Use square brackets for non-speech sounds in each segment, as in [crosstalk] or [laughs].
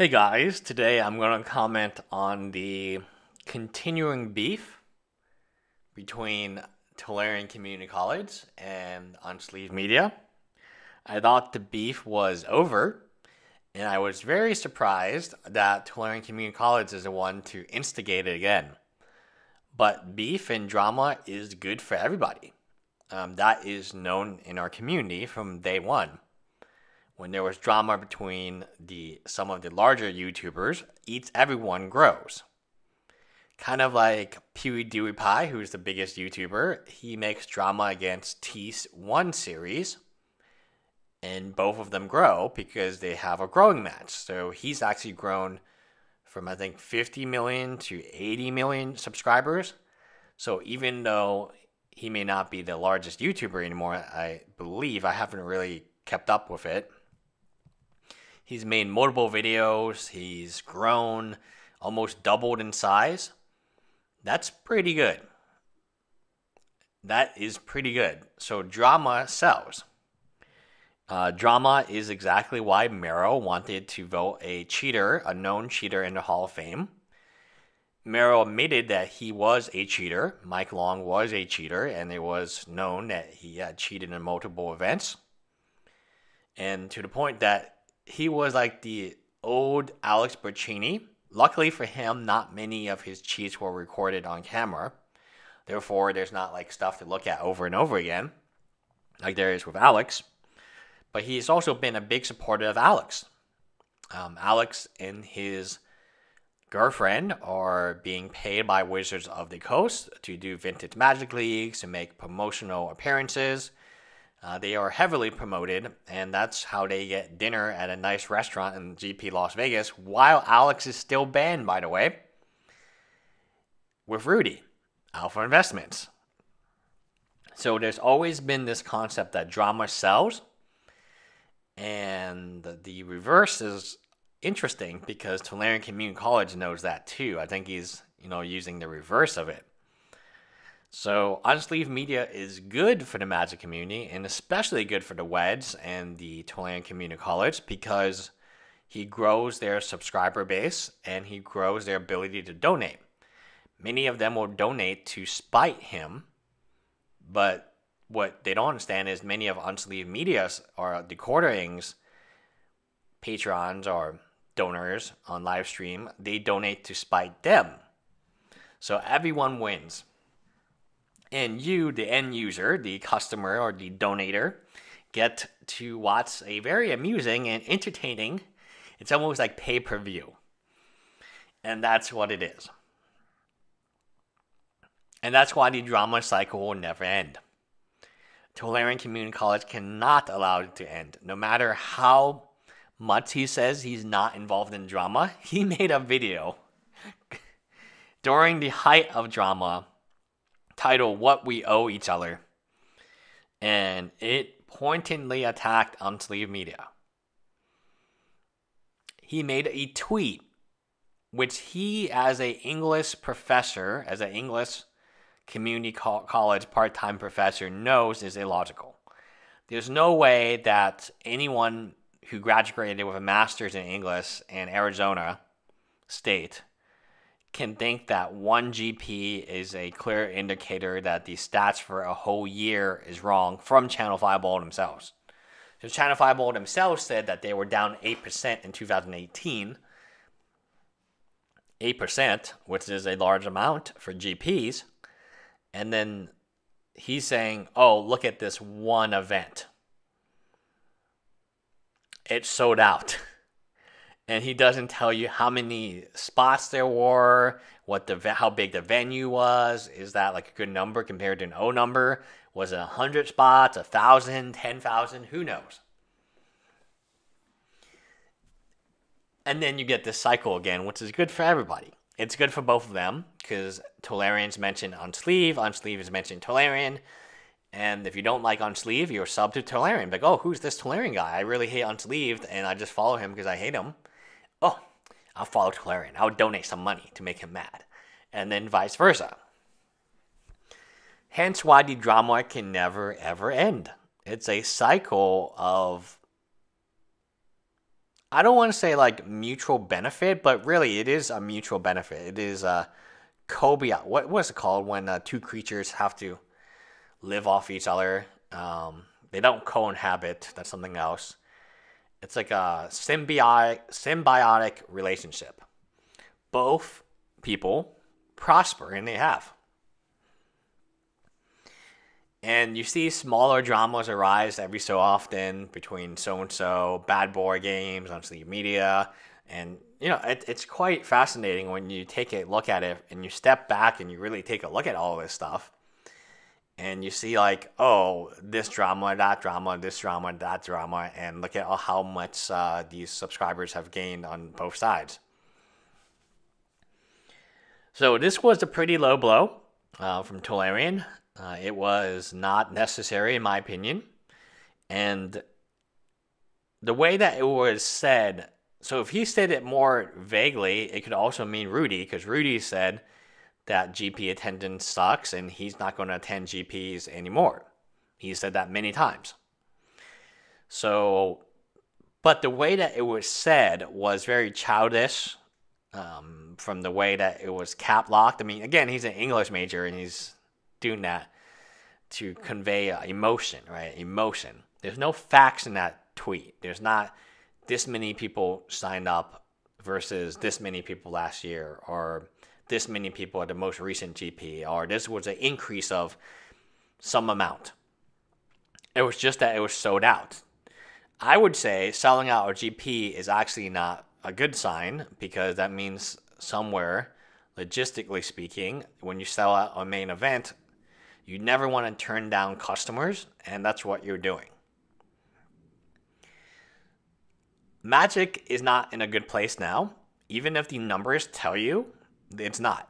Hey guys, today I'm going to comment on the continuing beef between Tolarian Community College and Unsleeved Media. I thought the beef was over, and I was very surprised that Tolarian Community College is the one to instigate it again. But beef and drama is good for everybody. Um, that is known in our community from day one when there was drama between the some of the larger YouTubers, eats everyone grows. Kind of like PewDiePie, who's the biggest YouTuber, he makes drama against T's one series, and both of them grow because they have a growing match. So he's actually grown from I think 50 million to 80 million subscribers. So even though he may not be the largest YouTuber anymore, I believe I haven't really kept up with it He's made multiple videos. He's grown, almost doubled in size. That's pretty good. That is pretty good. So drama sells. Uh, drama is exactly why Mero wanted to vote a cheater, a known cheater, in the Hall of Fame. Mero admitted that he was a cheater. Mike Long was a cheater, and it was known that he had cheated in multiple events. And to the point that he was like the old Alex Bertoncini. Luckily for him, not many of his cheats were recorded on camera. Therefore, there's not like stuff to look at over and over again, like there is with Alex. But he's also been a big supporter of Alex. Um, Alex and his girlfriend are being paid by Wizards of the Coast to do vintage Magic Leagues, to make promotional appearances, uh, they are heavily promoted, and that's how they get dinner at a nice restaurant in GP Las Vegas, while Alex is still banned, by the way, with Rudy, Alpha Investments. So there's always been this concept that drama sells, and the reverse is interesting because Tolarian Community College knows that too. I think he's you know using the reverse of it. So Unsleeved Media is good for the Magic community and especially good for the Weds and the Tolarian Community College because he grows their subscriber base and he grows their ability to donate. Many of them will donate to spite him, but what they don't understand is many of Unsleeved Media's or the quarterings patrons or donors on live stream, they donate to spite them. So everyone wins and you, the end user, the customer or the donator, get to watch a very amusing and entertaining. It's almost like pay per view. And that's what it is. And that's why the drama cycle will never end. Tolarian Community College cannot allow it to end. No matter how much he says he's not involved in drama, [laughs] he made a video [laughs] during the height of drama titled What We Owe Each Other. And it pointedly attacked Unsleeved Media. He made a tweet which he as a English professor, as an English community co- college part-time professor knows is illogical. There's no way that anyone who graduated with a master's in English in Arizona State can think that one GP is a clear indicator that the stats for a whole year is wrong from Channel Fireball themselves. So Channel Fireball themselves said that they were down 8% in 2018. 8%, which is a large amount for GPs. And then he's saying, oh, look at this one event. It sold out. [laughs] and he doesn't tell you how many spots there were, what the how big the venue was. Is that like a good number compared to an O number? Was it hundred spots, a thousand, ten thousand? Who knows? And then you get this cycle again, which is good for everybody. It's good for both of them because Tolarian's mentioned Unsleeve, Unsleeve is mentioned Tolarian. And if you don't like Unsleeve, you're sub to Tolarian. Like, oh, who's this Tolarian guy? I really hate Unsleeved, and I just follow him because I hate him oh, I'll follow Tolarian. I'll donate some money to make him mad. And then vice versa. Hence why the drama can never ever end. It's a cycle of I don't want to say like mutual benefit, but really it is a mutual benefit. It is a cobia. What what's it called when uh, two creatures have to live off each other? Um, they don't co-inhabit. That's something else. It's like a symbiotic symbiotic relationship. Both people prosper, and they have. And you see smaller dramas arise every so often between so and so, bad boy games Unsleeved Media. And, you know, it, it's quite fascinating when you take a look at it and you step back and you really take a look at all this stuff. And you see, like, oh, this drama, that drama, this drama, that drama, and look at how much uh, these subscribers have gained on both sides. So, this was a pretty low blow uh, from Tolarian. Uh, it was not necessary, in my opinion. And the way that it was said, so if he said it more vaguely, it could also mean Rudy, because Rudy said that GP attendance sucks and he's not going to attend GPs anymore. He said that many times. So, but the way that it was said was very childish um, from the way that it was cap locked. I mean, again, he's an English major and he's doing that to convey emotion, right? Emotion. There's no facts in that tweet. There's not this many people signed up versus this many people last year, or this many people at the most recent GP, or this was an increase of some amount. It was just that it was sold out. I would say selling out a GP is actually not a good sign because that means somewhere, logistically speaking, when you sell out a main event, you never want to turn down customers, and that's what you're doing. Magic is not in a good place now, even if the numbers tell you it's not.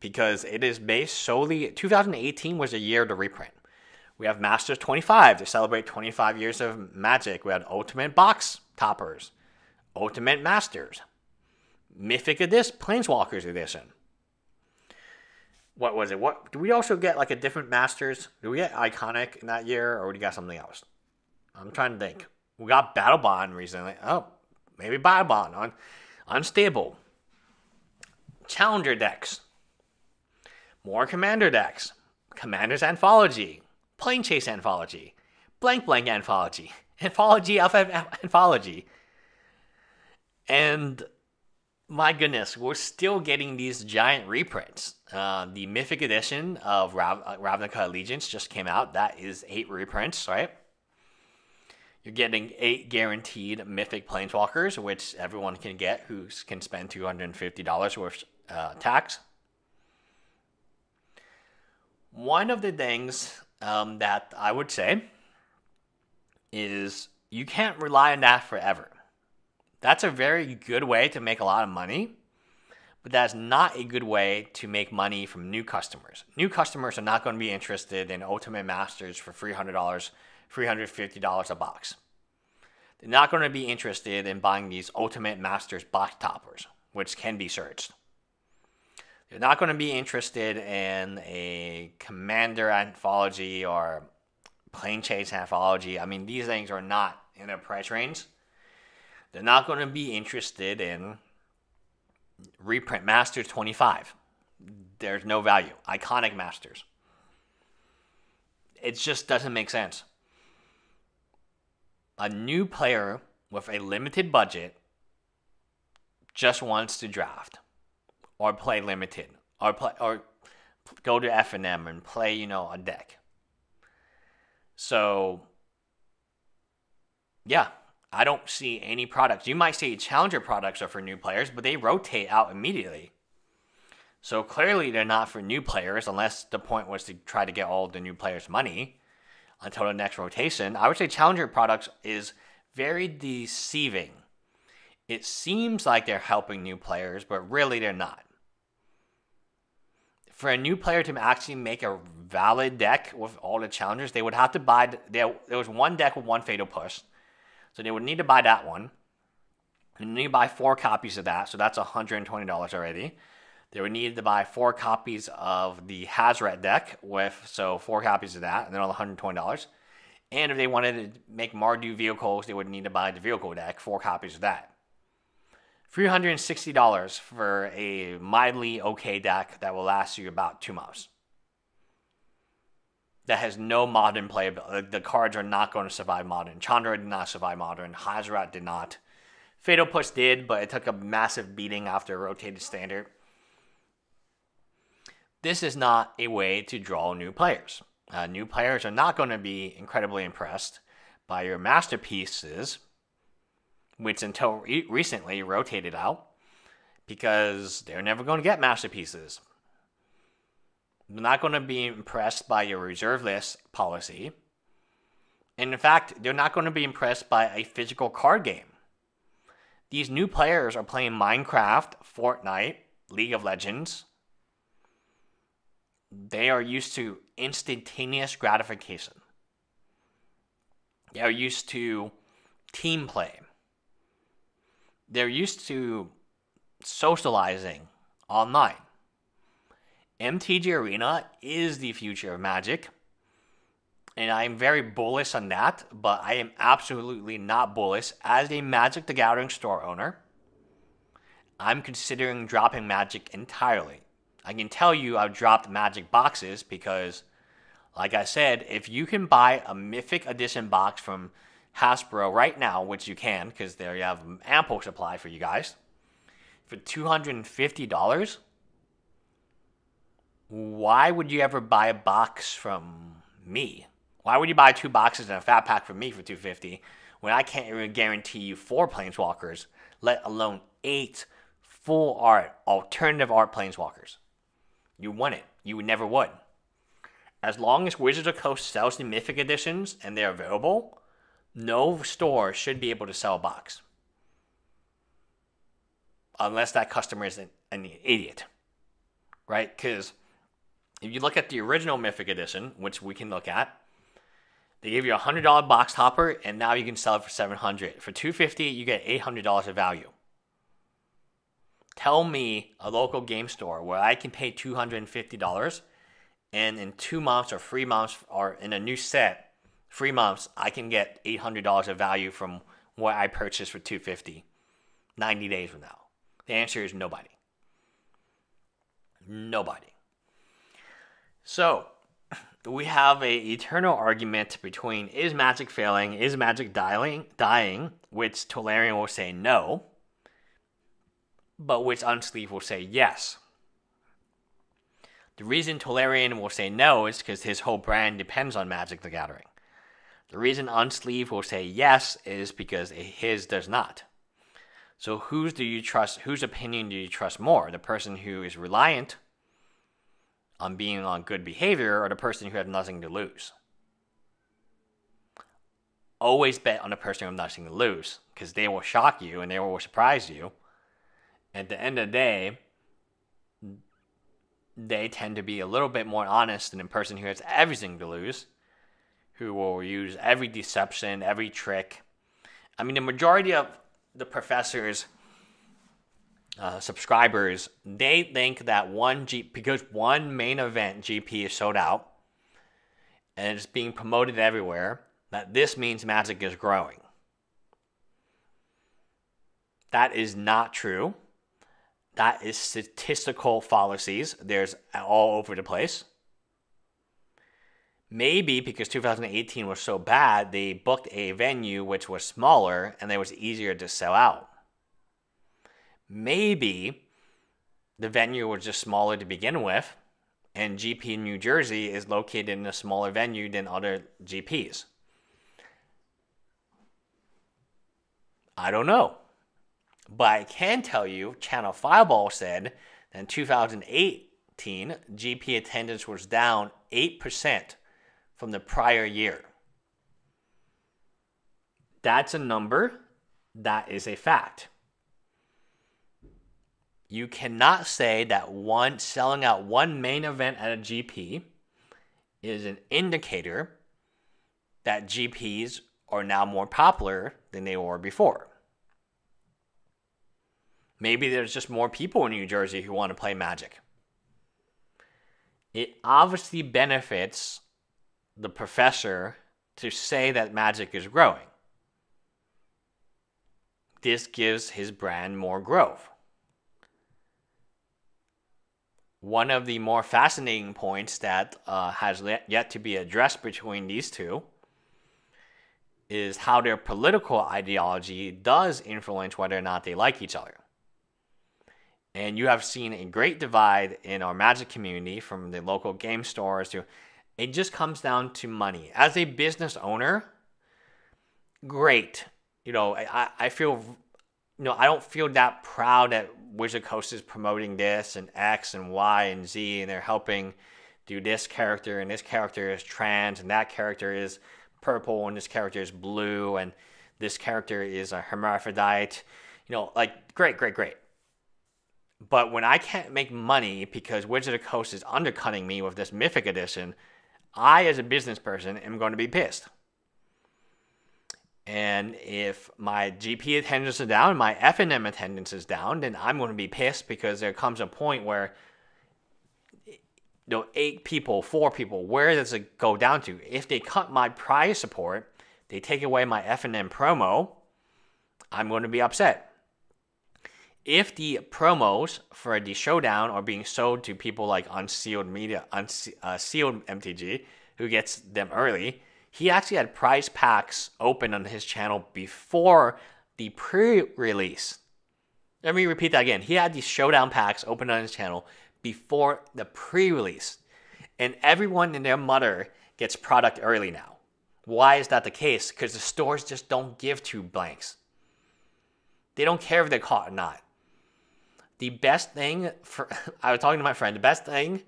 Because it is based solely 2018 was a year to reprint. We have Masters 25 to celebrate 25 years of Magic. We had Ultimate Box Toppers, Ultimate Masters, Mythic Edition, Planeswalkers Edition what was it? What do we also get like a different Masters? Do we get Iconic in that year, or we got something else? I'm trying to think. We got Battlebond recently. Oh, maybe Battlebond on unstable. Challenger decks. More Commander decks. Commander's Anthology. Planechase Anthology. Blank Blank Anthology. [laughs] Anthology of Anthology. And my goodness, we're still getting these giant reprints. Uh, the Mythic Edition of Rav- uh, Ravnica Allegiance just came out. That is eight reprints, right? You're getting eight guaranteed Mythic Planeswalkers, which everyone can get who can spend $250 worth uh, tax. One of the things um, that I would say is you can't rely on that forever. That's a very good way to make a lot of money, but that's not a good way to make money from new customers. New customers are not going to be interested in Ultimate Masters for $300, $350 a box. They're not going to be interested in buying these Ultimate Masters box toppers, which can be searched. They're not going to be interested in a Commander anthology or Planechase anthology. I mean, these things are not in a price range they're not going to be interested in reprint Masters 25. There's no value. Iconic Masters. It just doesn't make sense. A new player with a limited budget just wants to draft or play limited or play or go to FNM and play, you know, a deck. So yeah, I don't see any products. You might see challenger products are for new players, but they rotate out immediately. So clearly they're not for new players unless the point was to try to get all the new players money until the next rotation. I would say challenger products is very deceiving. It seems like they're helping new players, but really they're not. For a new player to actually make a valid deck with all the challengers, they would have to buy. There, there was one deck with one fatal push so they would need to buy that one. They need to buy four copies of that, so that's $120 already. They would need to buy four copies of the Hazoret deck with so four copies of that, and then all $120. And if they wanted to make Mardu vehicles, they would need to buy the vehicle deck, four copies of that. $360 for a mildly okay deck that will last you about two months. That has no modern playability. The cards are not going to survive modern. Chandra did not survive modern. Hazoret did not. Fatal Push did, but it took a massive beating after rotated standard. This is not a way to draw new players. Uh, new players are not going to be incredibly impressed by your masterpieces which until re- recently rotated out because they're never going to get masterpieces. They're not going to be impressed by your reserve list policy. And in fact, they're not going to be impressed by a physical card game. These new players are playing Minecraft, Fortnite, League of Legends. They are used to instantaneous gratification. They are used to team play they're used to socializing online. MTG Arena is the future of Magic. And I'm very bullish on that, but I am absolutely not bullish as a Magic the Gathering store owner. I'm considering dropping Magic entirely. I can tell you I've dropped Magic boxes because, like I said, if you can buy a Mythic Edition box from Hasbro right now, which you can because there you have ample supply for you guys, for $250, why would you ever buy a box from me? Why would you buy two boxes and a fat pack from me for 250 when I can't even guarantee you four planeswalkers, let alone eight full art, alternative art planeswalkers? You it. You never would. As long as Wizards of Coast sells the Mythic editions and they're available, no store should be able to sell a box unless that customer is an, idiot, right? Because if you look at the original Mythic Edition, which we can look at, they give you a hundred dollar box topper, and now you can sell it for seven hundred. For two fifty, you get eight hundred dollars of value. Tell me a local game store where I can pay two hundred and fifty dollars, and in two months or three months or in a new set, three months, I can get $800 of value from what I purchased for 250 90 days from now. The answer is nobody. Nobody. So, [clears throat] we have a eternal argument between is magic failing, is magic dying, dying, which Tolarian will say no, but which Unsleeve will say yes. The reason Tolarian will say no is because his whole brand depends on Magic the Gathering. The reason Unsleeve will say yes is because his does not. So whose do you trust? Whose opinion do you trust more? The person who is reliant on being on good behavior or the person who has nothing to lose? Always bet on the person who has nothing to lose because they will shock you and they will surprise you. At the end of the day, they tend to be a little bit more honest than a person who has everything to lose who will use every deception, every trick. I mean, the majority of the professor's uh, subscribers, they think that one G because one main event GP is sold out and it's being promoted everywhere, that this means Magic is growing. That is not true. That is statistical fallacies. There's all over the place. Maybe because 2018 was so bad, they booked a venue which was smaller and it was easier to sell out. Maybe the venue was just smaller to begin with, and GP New Jersey is located in a smaller venue than other GPs. I don't know. But I can tell you, Channel Fireball said that in 2018, GP attendance was down 8% from the prior year. That's a number. That is a fact. You cannot say that one selling out one main event at a GP is an indicator that GPs are now more popular than they were before. Maybe there's just more people in New Jersey who want to play Magic. It obviously benefits the professor to say that Magic is growing. This gives his brand more growth. One of the more fascinating points that uh, has yet to be addressed between these two is how their political ideology does influence whether or not they like each other. And you have seen a great divide in our Magic community from the local game stores to it just comes down to money. As a business owner, great. You know, I, I feel, you know, I don't feel that proud that Wizard Coast is promoting this and X and Y and Z and they're helping do this character and this character is trans and that character is purple and this character is blue and this character is a hermaphrodite. You know, like great, great, great. But when I can't make money because Wizard of Coast is undercutting me with this Mythic Edition, I, as a business person, am going to be pissed. And if my GP attendance is down, my FNM attendance is down, then I'm going to be pissed because there comes a point where, you know, eight people, four people, where does it go down to? If they cut my prize support, they take away my FNM promo, I'm going to be upset if the promos for the showdown are being sold to people like unsealed media, unsealed uh, MTG, who gets them early, he actually had prize packs open on his channel before the pre-release. Let me repeat that again. He had these showdown packs open on his channel before the pre-release, and everyone and their mother gets product early now. Why is that the case? Because the stores just don't give two blanks. They don't care if they're caught or not the best thing for [laughs] I was talking to my friend. The best thing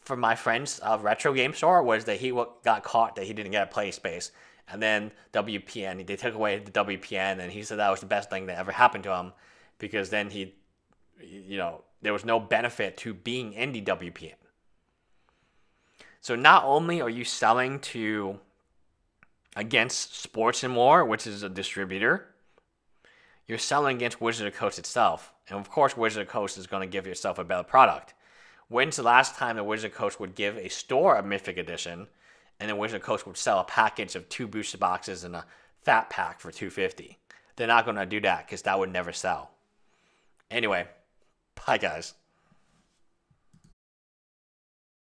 for my friend's uh, retro game store was that he got caught that he didn't get a play space, and then WPN they took away the WPN, and he said that was the best thing that ever happened to him because then he, you know, there was no benefit to being in the WPN. So not only are you selling to against Sports and More, which is a distributor, you're selling against Wizard of Coast itself. And of course, Wizard of Coast is going to give yourself a better product. When's the last time the Wizard of Coast would give a store a Mythic Edition and the Wizard of Coast would sell a package of two booster boxes and a fat pack for 250 They're not going to do that because that would never sell. Anyway, bye guys.